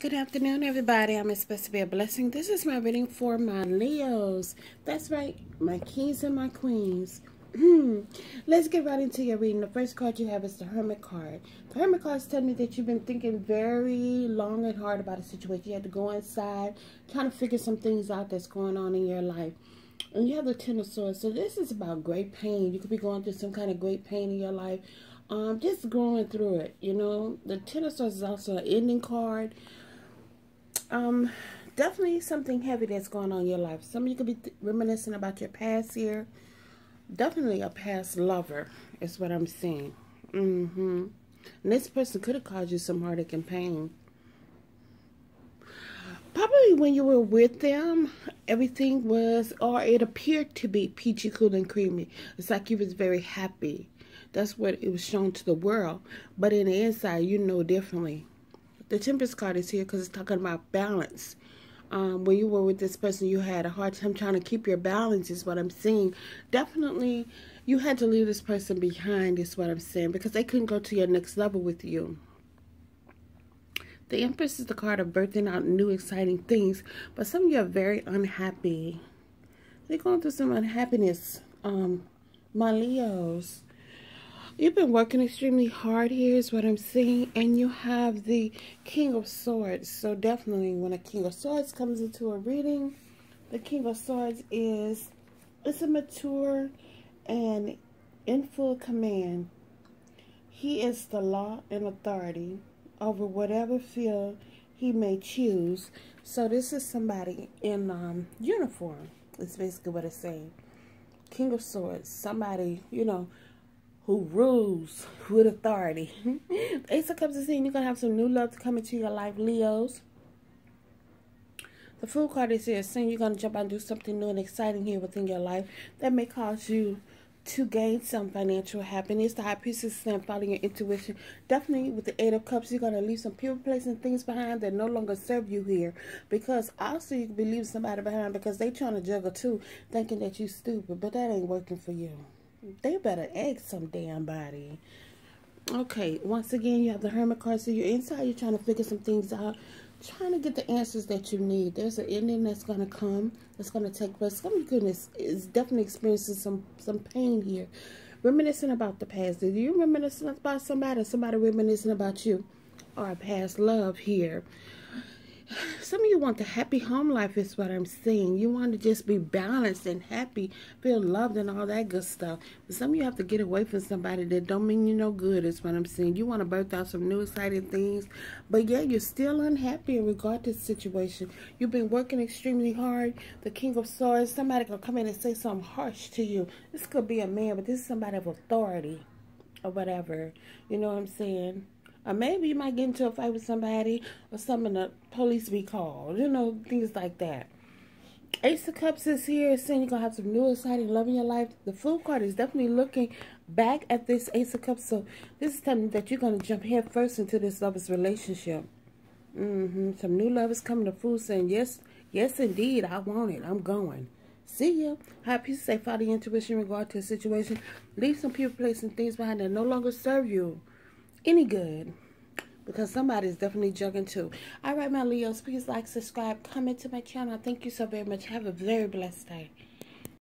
Good afternoon, everybody. I'm supposed to be a blessing. This is my reading for my Leos. That's right, my kings and my queens. Let's get right into your reading. The first card you have is the Hermit card. The Hermit card is telling me that you've been thinking very long and hard about a situation. You had to go inside, trying to figure some things out that's going on in your life. And you have the Ten of Swords. So this is about great pain. You could be going through some kind of great pain in your life. Um, just growing through it, you know. The Ten of Swords is also an ending card um, definitely something heavy that's going on in your life. Some of you could be reminiscing about your past here. Definitely a past lover is what I'm seeing. Mm-hmm. And this person could have caused you some heartache and pain. Probably when you were with them, everything was, or it appeared to be peachy, cool, and creamy. It's like you was very happy. That's what it was shown to the world. But in the inside, you know differently the Temperance card is here because it's talking about balance. Um, when you were with this person, you had a hard time trying to keep your balance, is what I'm seeing. Definitely, you had to leave this person behind, is what I'm saying, because they couldn't go to your next level with you. The Empress is the card of birthing out new, exciting things, but some of you are very unhappy. They're going through some unhappiness, um, my Leos. You've been working extremely hard here is what I'm seeing. And you have the King of Swords. So definitely when a King of Swords comes into a reading, the King of Swords is, it's a mature and in full command. He is the law and authority over whatever field he may choose. So this is somebody in um, uniform. It's basically what it's saying. King of Swords. Somebody, you know, who rules with authority. Ace of Cups is saying you're going to have some new love to come into your life, Leos. The Fool card is here saying you're going to jump out and do something new and exciting here within your life that may cause you to gain some financial happiness. The High Priestess is saying following your intuition. Definitely with the Eight of Cups, you're going to leave some people, placing things behind that no longer serve you here. Because also you could be leaving somebody behind because they're trying to juggle too, thinking that you're stupid. But that ain't working for you. They better ask some damn body. Okay, once again, you have the Hermit card. So you're inside, you're trying to figure some things out. Trying to get the answers that you need. There's an ending that's going to come. That's going to take place. Oh my goodness, is definitely experiencing some, some pain here. Reminiscing about the past. Did you reminiscing about somebody? Somebody reminiscing about you? Or a past love here some of you want the happy home life is what I'm seeing. You want to just be balanced and happy, feel loved and all that good stuff. But some of you have to get away from somebody that don't mean you no good is what I'm seeing. You want to birth out some new exciting things. But yeah, you're still unhappy in regard to the situation. You've been working extremely hard. The King of Swords, somebody can come in and say something harsh to you. This could be a man, but this is somebody of authority or whatever. You know what I'm saying? Or maybe you might get into a fight with somebody or something the police be called. You know, things like that. Ace of Cups is here saying you're going to have some new exciting love in your life. The Fool card is definitely looking back at this Ace of Cups. So this is telling that you're going to jump head first into this lover's relationship. Mm-hmm. Some new love is coming. The Fool saying, yes, yes indeed, I want it. I'm going. See ya. High Priestess say follow your intuition in regard to a situation. Leave some people, placing things behind that no longer serve you any good because somebody's definitely jugging too. All right, my Leos, please like, subscribe, comment to my channel. Thank you so very much. Have a very blessed day.